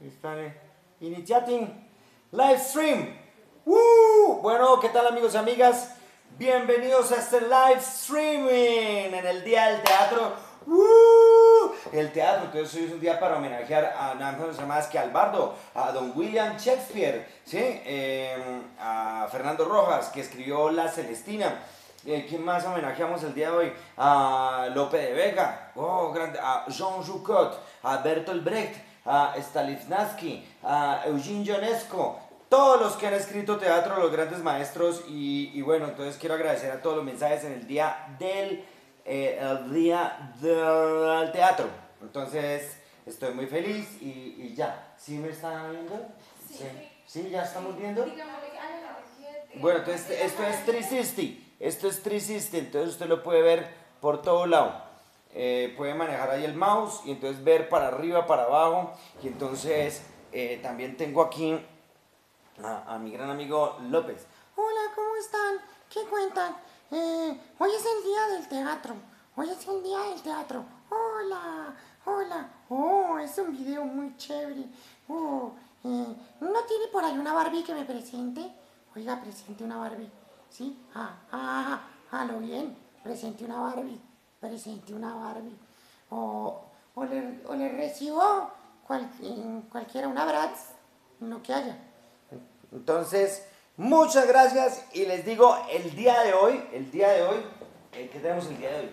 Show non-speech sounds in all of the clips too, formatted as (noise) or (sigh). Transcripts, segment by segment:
Están eh, iniciating live stream. ¡Woo! Bueno, ¿qué tal amigos y amigas? Bienvenidos a este live streaming en el Día del Teatro. ¡Woo! El teatro, entonces hoy es un día para homenajear a nada más que al bardo, a don William Shakespeare, ¿sí? Em, a Fernando Rojas, que escribió La Celestina. Eh, ¿Quién más homenajeamos el día de hoy? A Lope de Vega, oh, grande, a Jean Jucot, a Bertolt Brecht, a Stanislavski, a Eugene Ionesco, todos los que han escrito teatro, los grandes maestros, y, bueno, entonces quiero agradecer a todos los mensajes en el día del, eh, el día del teatro. Entonces, estoy muy feliz y, ya. ¿Sí me están viendo? Sí. ¿Sí? ¿Ya estamos viendo? Bueno, entonces esto es 360. Esto es 360, entonces usted lo puede ver por todo lado. Eh, puede manejar ahí el mouse y entonces ver para arriba, para abajo. Y entonces eh, también tengo aquí a, mi gran amigo López. Hola, ¿cómo están? ¿Qué cuentan? Eh, hoy es el día del teatro. Hoy es el día del teatro. Hola, hola. Oh, es un video muy chévere. Oh, ¿No tiene por ahí una Barbie que me presente? Oiga, presente una Barbie. ¿Sí? Ah, ah, ah, lo bien. Presente una Barbie presente una Barbie o, o, le, o le recibo cual, cualquiera una Bratz, lo que haya. Entonces, muchas gracias y les digo, el día de hoy, el día de hoy, eh, ¿qué tenemos el día de hoy?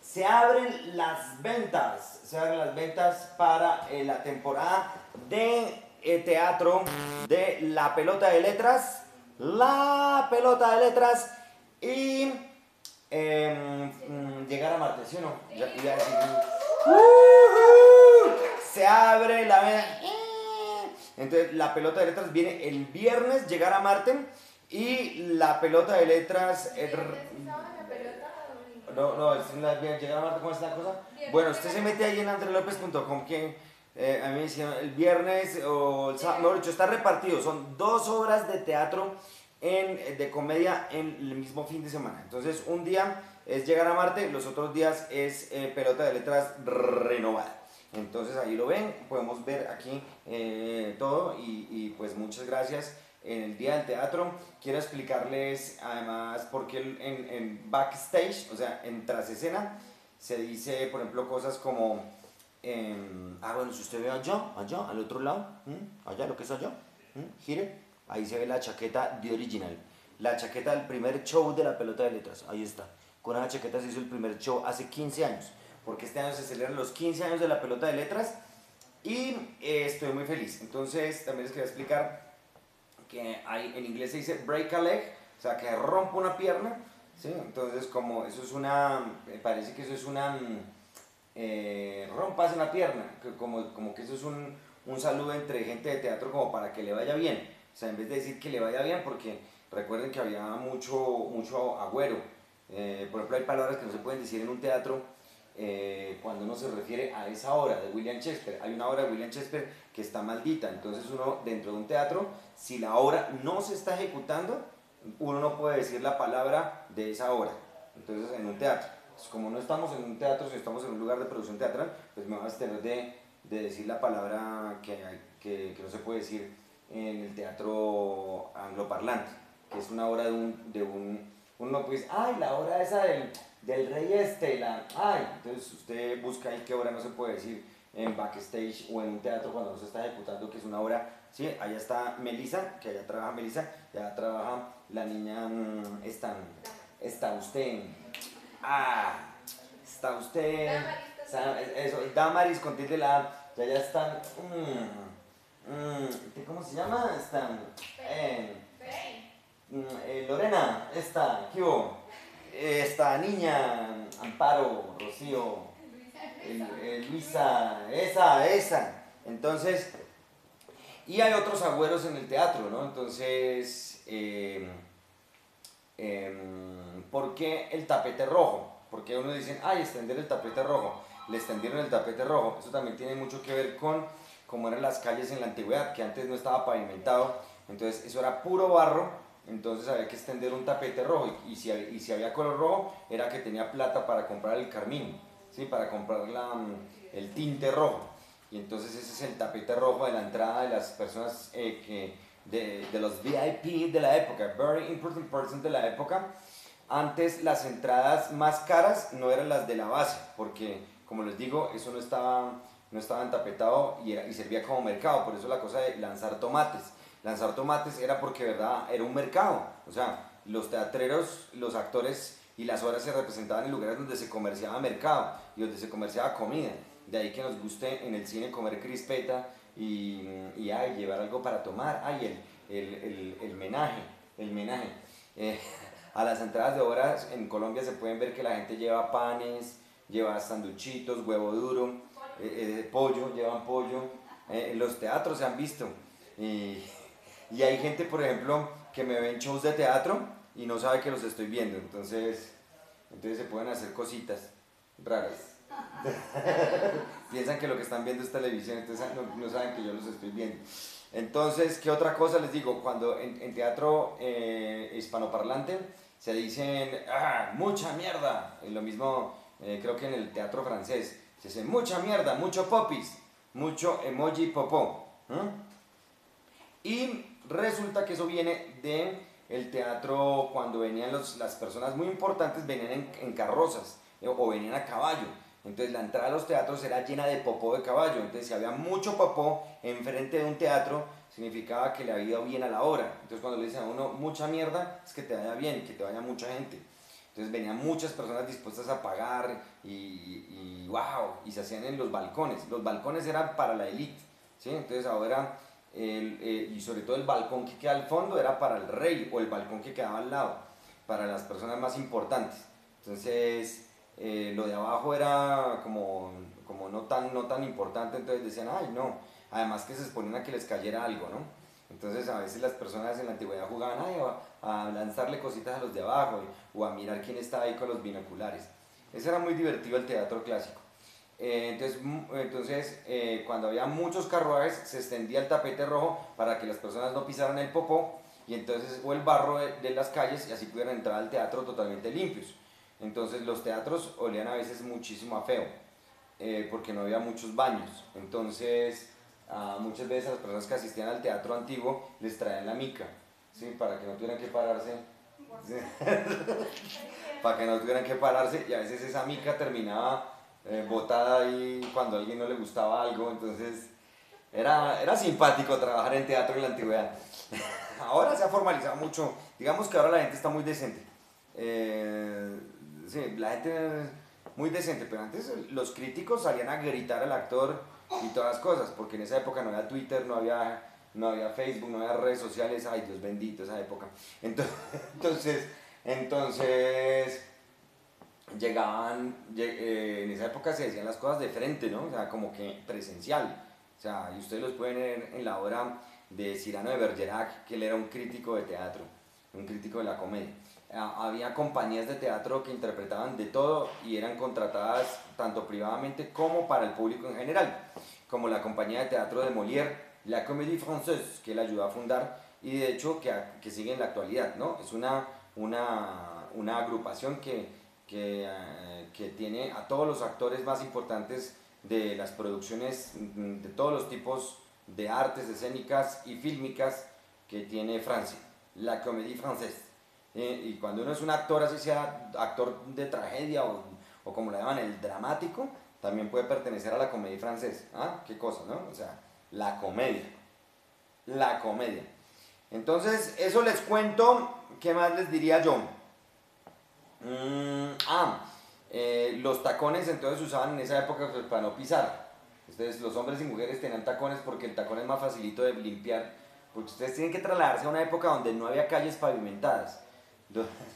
Se abren las ventas, se abren las ventas para eh, la temporada de eh, teatro de La Pelota de Letras, La Pelota de Letras y Em, mm, llegar a Marte, ¿sí o no? se abre la vena. Entonces la pelota de letras viene el viernes, llegar a Marte y la pelota de letras... no, no, es la, llegar a Marte, ¿cómo es la cosa? Bueno, usted se mete ahí en andrelopez.com que eh, a mí me decían el viernes o el sábado, dicho, está repartido, son dos horas de teatro en, de comedia en el mismo fin de semana. Entonces, un día es llegar a Marte, los otros días es eh, pelota de letras renovada. Entonces ahí lo ven, podemos ver aquí eh, todo y, y, pues muchas gracias en el Día del Teatro. Quiero explicarles además por qué en, en backstage, o sea, en tras escena, se dice, por ejemplo, cosas como, eh, ah, bueno, si usted ve allá, allá, al otro lado, allá, lo que es allá, gire, Ahí se ve la chaqueta de original. La chaqueta del primer show de la pelota de letras. Ahí está. Con esa chaqueta se hizo el primer show hace 15 años. Porque este año se celebran los 15 años de la pelota de letras. Y eh, estoy muy feliz. Entonces también les quería explicar que hay, en inglés se dice break a leg. O sea, que rompa una pierna. ¿sí? Entonces como eso es una... Parece que eso es una... Eh, rompas una pierna. como, como que eso es un, un saludo entre gente de teatro como para que le vaya bien. O sea, en vez de decir que le vaya bien, porque recuerden que había mucho, mucho agüero. Eh, por ejemplo, hay palabras que no se pueden decir en un teatro eh, cuando uno se refiere a esa obra de William Shakespeare. Hay una obra de William Shakespeare que está maldita, entonces uno dentro de un teatro, si la obra no se está ejecutando, uno no puede decir la palabra de esa obra. Entonces, en un teatro. como no estamos en un teatro, si estamos en un lugar de producción teatral, pues me vas a tener de, de decir la palabra que, que, que no se puede decir en el teatro angloparlante, que es una obra de un, de un uno pues, ay, la obra esa del, del rey este, la, ay, entonces usted busca ahí qué obra no se puede decir en backstage o en un teatro cuando no se está ejecutando, que es una obra, sí, allá está Melissa, que allá trabaja Melissa, allá trabaja la niña, mm, está, está usted, ah, está usted, eso, Damaris con tilde la, ya allá están, mmm, Mm, ¿Cómo se llama? Esta, eh, mm, eh, Lorena, esta, ¿qué hubo? Esta niña, Amparo, Rocío, Luisa, esa, esa. Entonces, y hay otros agüeros en el teatro, ¿no? Entonces, eh, ¿por qué el tapete rojo? Porque uno dice, ay, extender el tapete rojo. Le extendieron el tapete rojo. Eso también tiene mucho que ver con como eran las calles en la antigüedad, que antes no estaba pavimentado, entonces eso era puro barro, entonces había que extender un tapete rojo y, si, y si había color rojo era que tenía plata para comprar el carmín, ¿sí? para comprar la, mm, el tinte rojo. y entonces ese es el tapete rojo de la entrada de las personas eh, que, de, de, los VIP de la época, very important person de la época. Antes las entradas más caras no eran las de la base, porque como les digo, eso no estaba, no estaba entapetado y, era, y servía como mercado, por eso la cosa de lanzar tomates. Lanzar tomates era porque, ¿verdad? Era un mercado, o sea, los teatreros, los actores y las obras se representaban en lugares donde se comerciaba mercado y donde se comerciaba comida. De ahí que nos guste en el cine comer crispeta y, y ay, llevar algo para tomar. Ay, el, el, el, el menaje, el menaje. Eh, (laughs) a las entradas de obras en Colombia se pueden ver que la gente lleva panes, lleva sanduchitos, huevo duro, eh, eh, pollo, llevan pollo. en los teatros se han visto. Y, y hay gente, por ejemplo, que me ven shows de teatro y no sabe que los estoy viendo. Entonces, entonces se pueden hacer cositas raras. (laughs) Piensan que lo que están viendo es televisión, entonces no, no, saben que yo los estoy viendo. Entonces, ¿qué otra cosa les digo? Cuando en, en teatro eh, hispanoparlante se dicen, ah, mucha mierda. Y lo mismo, eh, creo que en el teatro francés, se dice mucha mierda, mucho popis, mucho emoji popó. ¿eh? Y resulta que eso viene de el teatro cuando venían las personas muy importantes, venían en, carrozas o venían a caballo. Entonces la entrada a los teatros era llena de popó de caballo. Entonces si había mucho popó enfrente de un teatro, significaba que le había ido bien a la obra. Entonces cuando le dicen a uno mucha mierda, es que te vaya bien, que te vaya mucha gente. Entonces venían muchas personas dispuestas a pagar y, y, wow, y se hacían en los balcones. Los balcones eran para la élite, ¿sí? Entonces ahora, eh, y sobre todo el balcón que queda al fondo era para el rey o el balcón que quedaba al lado, para las personas más importantes. Entonces, eh, lo de abajo era como, como no, tan, no tan importante, entonces decían, ay, no. Además que se exponían a que les cayera algo, ¿no? Entonces a veces las personas en la antigüedad jugaban a, a lanzarle cositas a los de abajo o a mirar quién estaba ahí con los binoculares. Ese era muy divertido el teatro clásico. Eh, entonces, entonces eh, cuando había muchos carruajes se extendía el tapete rojo para que las personas no pisaran el popó y entonces o el barro de, de las calles y así pudieran entrar al teatro totalmente limpios. Entonces los teatros olían a veces muchísimo a feo, eh, porque no había muchos baños. Entonces uh, muchas veces a las personas que asistían al teatro antiguo les traían la mica, ¿sí? para que no tuvieran que pararse. ¿sí? (laughs) para que no tuvieran que pararse y a veces esa mica terminaba eh, botada ahí cuando a alguien no le gustaba algo. Entonces era, era simpático trabajar en teatro en la antigüedad. (laughs) ahora se ha formalizado mucho. Digamos que ahora la gente está muy decente. Eh, sí, la gente muy decente, pero antes los críticos salían a gritar al actor y todas las cosas, porque en esa época no había Twitter, no había, no había Facebook, no había redes sociales, ay Dios bendito esa época. Entonces, (laughs) entonces, entonces llegaban, en esa época se decían las cosas de frente, ¿no? O sea, como que presencial. O sea, y ustedes los pueden ver en la obra de Cyrano de Bergerac, que él era un crítico de teatro, un crítico de la comedia había compañías de teatro que interpretaban de todo y eran contratadas tanto privadamente como para el público en general, como la compañía de teatro de Molière, la Comédie Française, que él ayudó a fundar y de hecho que, que sigue en la actualidad, ¿no? Es una, una, una agrupación que, que, uh, que tiene a todos los actores más importantes de las producciones de todos los tipos de artes escénicas y fílmicas que tiene Francia, la Comédie Française. Eh, y cuando uno es un actor, así sea actor de tragedia o, o, como le llaman, el dramático, también puede pertenecer a la comedia francesa. ¿Ah? ¿Qué cosa, no? O sea, la comedia. La comedia. Entonces, eso les cuento. ¿Qué más les diría yo? Mm, ah, eh, los tacones entonces usaban en esa época pues, para no pisar. Entonces, los hombres y mujeres tenían tacones porque el tacón es más facilito de limpiar. Porque ustedes tienen que trasladarse a una época donde no había calles pavimentadas.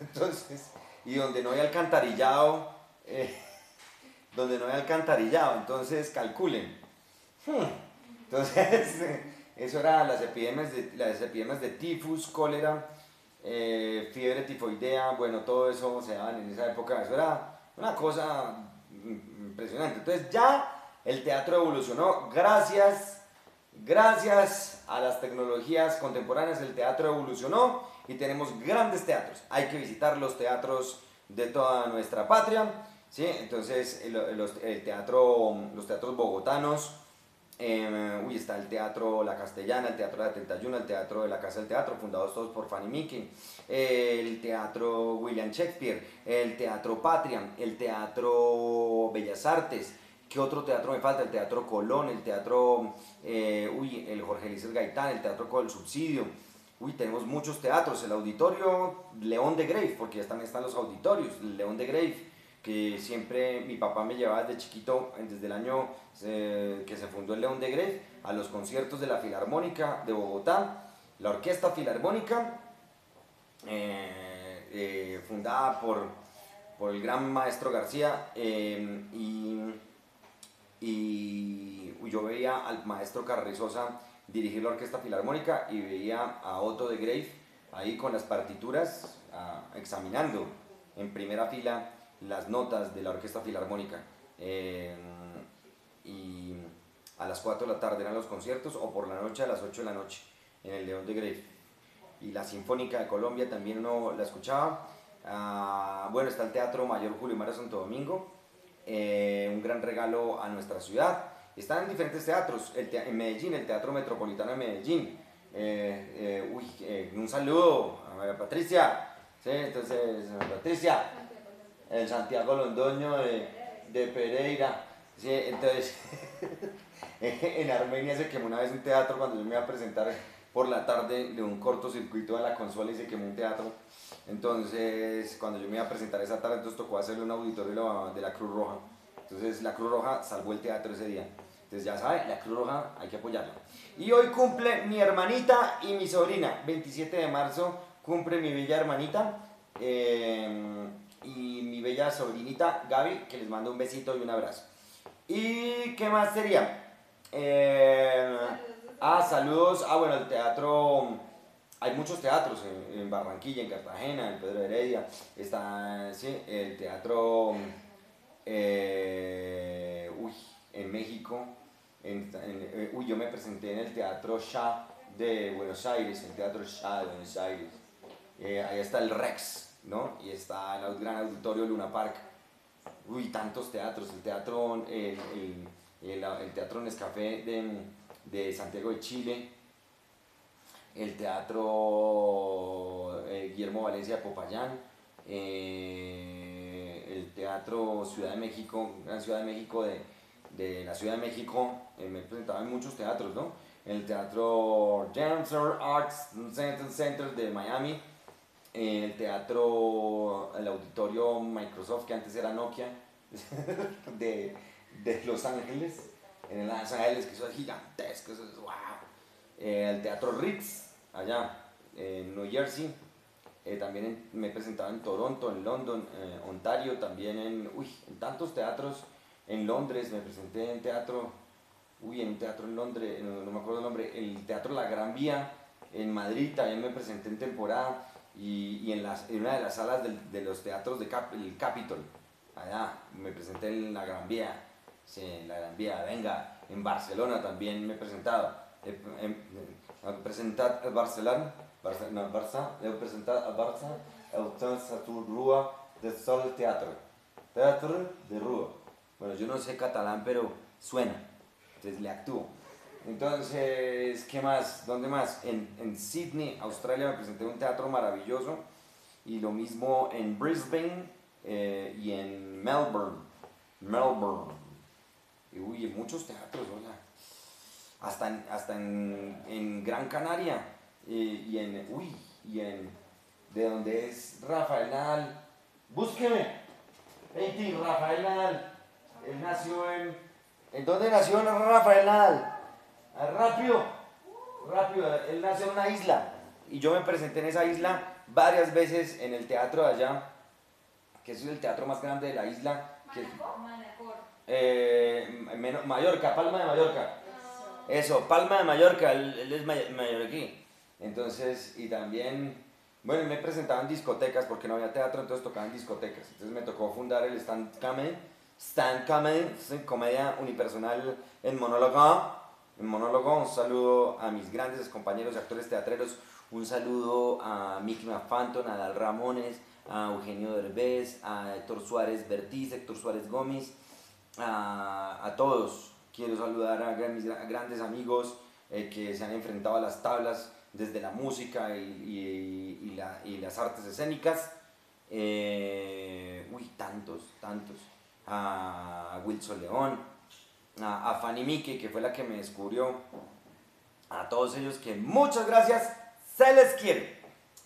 Entonces, y donde no hay alcantarillado, eh, donde no hay alcantarillado, entonces calculen. Hmm. Entonces, (laughs) eso era las epidemias de, las epidemias de tifus, cólera, eh, fiebre tifoidea, bueno, todo eso se daban en esa época, eso era una cosa impresionante. Entonces ya el teatro evolucionó gracias, gracias a las tecnologías contemporáneas, el teatro evolucionó y tenemos grandes teatros. Hay que visitar los teatros de toda nuestra patria, ¿sí? Entonces, el, teatro, los teatros bogotanos, Em, uy, está el Teatro La Castellana, el Teatro de la 31, el Teatro de la Casa del Teatro, fundados todos por Fanny Mickey, el Teatro William Shakespeare, el Teatro Patria, el Teatro Bellas Artes. ¿Qué otro teatro me falta? El Teatro Colón, el Teatro, eh, uy, el Jorge Luis Gaitán, el Teatro con el Subsidio. Uy, tenemos muchos teatros, el Auditorio León de Grave, porque ya también están los auditorios, el León de Grave, que siempre mi papá me llevaba desde chiquito, desde el año eh, que se fundó el León de Grey, a los conciertos de la Filarmónica de Bogotá, la Orquesta Filarmónica, eh, fundada por, por, el gran maestro García, y, y, yo veía al maestro Carrizosa dirigir la Orquesta Filarmónica y veía a Otto de Grey ahí con las partituras ah, examinando en primera fila las notas de la Orquesta Filarmónica. Eh, y a las 4 de la tarde eran los conciertos o por la noche a las 8 de la noche en el León de Grave. Y la Sinfónica de Colombia también uno la escuchaba. Ah, bueno, está el Teatro Mayor Julio María Santo Domingo, eh, un gran regalo a nuestra ciudad. Están en diferentes teatros, en Medellín, el Teatro Metropolitano de Medellín. Eh, uy, un saludo a Patricia. Sí, entonces, Patricia, el Santiago Londoño de, de Pereira. Sí, entonces, (laughs) en Armenia se quemó una vez un teatro cuando yo me iba a presentar por la tarde de un cortocircuito de la consola y se quemó un teatro. Entonces, cuando yo me iba a presentar esa tarde, entonces tocó hacerle un auditorio de la Cruz Roja. Entonces, la Cruz Roja salvó el teatro ese día. Entonces, ya saben, la Cruz Roja hay que apoyarla. Y hoy cumple mi hermanita y mi sobrina. 27 de marzo cumple mi bella hermanita. Eh, y mi bella sobrinita Gaby, que les mando un besito y un abrazo. ¿Y qué más sería? Eh, ah, saludos. Ah, bueno, el teatro. Hay muchos teatros en, Barranquilla, en Cartagena, en Pedro Heredia. Está sí, el teatro. Eh, uy, en México. Eh, uy, yo me presenté en el Teatro Shah de Buenos Aires, el Teatro Shah de Buenos Aires. ahí está el Rex, ¿no? Y está en el gran auditorio Luna Park. Uy, tantos teatros, el teatro, el, el, el, teatro Nescafé de, de, Santiago de Chile, el teatro eh, Guillermo Valencia Popayán, eh, el teatro Ciudad de México, Gran Ciudad de México de, de la Ciudad de México, eh, me presentaba en muchos teatros, ¿no? El teatro Dancer Arts Center de Miami, el teatro, el auditorio Microsoft, que antes era Nokia, (laughs) de, de Los Ángeles, en Los Ángeles, que eso es gigantesco, eso es wow. Eh, el teatro Ritz, allá, en New Jersey. Eh, también me he presentado en Toronto, en London, eh, Ontario, también en, uy, en tantos teatros. En Londres me presenté en teatro, uy, en un teatro en Londres, no, me acuerdo el nombre, el Teatro La Gran Vía. En Madrid también me presenté en temporada y, y en, las, en, una de las salas del, de los teatros del Cap, Capitol, allá me presenté en la Gran Vía, sí, en la Gran venga, en Barcelona también me he presentado, he, presentado a Barcelona, Barça, no, Barça, he presentado a Barça el Teatro Rua de Sol Teatro, Teatro de Rua. Bueno, yo no sé catalán, pero suena, entonces le actúo. Entonces, ¿qué más? ¿Dónde más? En, en Sydney, Australia, me presenté en un teatro maravilloso. Y lo mismo en Brisbane eh, y en Melbourne. Melbourne. Y uy, en muchos teatros, hola. Hasta en, hasta en, en Gran Canaria. Y en, uy, y en, de donde es Rafael Nadal. Búsqueme. Hey, Rafael Nadal. Él nació en... ¿En dónde nació Rafael Nadal? Ah, rápido, rápido, él nació en una isla y yo me presenté en esa isla varias veces en el teatro de allá, que es el teatro más grande de la isla. Que, eh, Mallorca, Palma de Mallorca. Eso, Palma de Mallorca, él, es mallorquí. Entonces, y también, bueno, me presentaba en discotecas porque no había teatro, entonces tocaba en discotecas. Entonces me tocó fundar el Stand Comedy, Stand Comedy, comedia unipersonal en monólogo en monólogo. Un saludo a mis grandes compañeros y actores teatreros. Un saludo a Mickey Mafanton, a Dal Ramones, a Eugenio Derbez, a Héctor Suárez Bertiz, Héctor Suárez Gómez, a, todos quiero saludar a, mis gra- grandes amigos eh, que se han enfrentado a las tablas desde la música y, y- y la- y las artes escénicas. Eh, uy, tantos, tantos. A Wilson León, a, Fanny Miki, que fue la que me descubrió. A todos ellos que muchas gracias, se les quiere.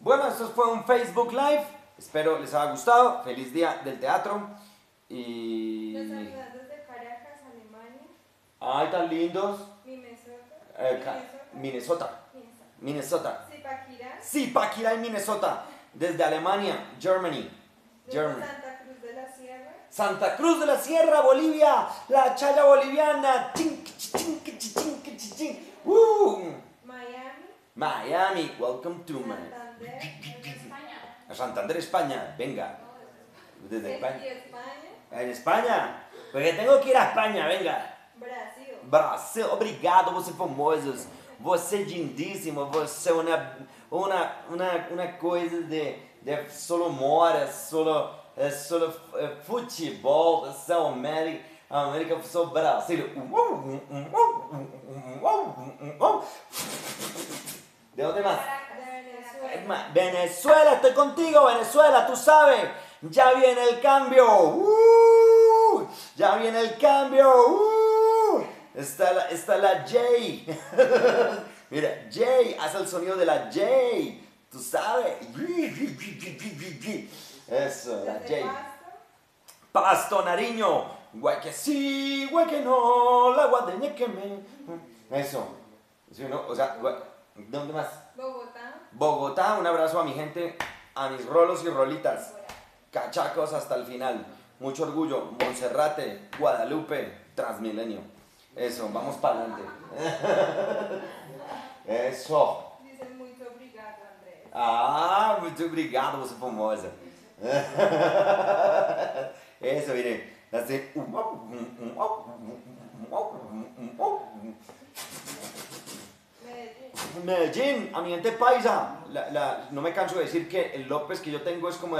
Bueno, esto fue un Facebook Live. Espero les haya gustado. Feliz día del teatro. Y. Los saludos desde Caracas, Alemania, Ay, tan lindos. Minnesota, Eh, Minnesota, Minnesota. Minnesota. Zipaquirá, en Minnesota. Desde Alemania, Germany. desde Germany. Santa Cruz de la Sierra, Santa Cruz de la Sierra, Bolivia. La chaya boliviana. Chin, chin, chin, chin, chin, chin. Uh. Miami, Miami, welcome to my. Santander, A Santander, España. Venga. Desde España. España, En Espanha? Porque tenho que ir à Espanha, venga. Brasil, Brasil, obrigado, você famosos. Você é lindíssimo, você é uma, uma, uma, uma coisa de, de solo mora, solo, é, solo é, futebol, só América, América, só Brasil. ¿De dónde más? de Venezuela, Venezuela, estoy contigo, Venezuela, tú sabes. Ya viene el cambio. ¡Uh! ya viene el cambio. ¡Uh! Está, la, está la J. (laughs) Mira, J, haz el sonido de la J. Tú sabes. Eso, la J. Pasto, Pasto Nariño. Guay que sí, guay que no, la guadeña que me. Eso. Sí, ¿no? O sea, guay- ¿dónde más? Bogotá, Bogotá, un abrazo a mi gente, a mis rolos y rolitas, cachacos hasta el final. Mucho orgullo, Monserrate, Guadalupe, Transmilenio. Eso, vamos para adelante. (laughs) Eso. dicen muy obrigado, Andrés. Ah, muito obrigado, você famosa. (laughs) Eso, mire. Medellín. Medellín, a mi gente paisa. La- la- no me canso de decir que el López que yo tengo es como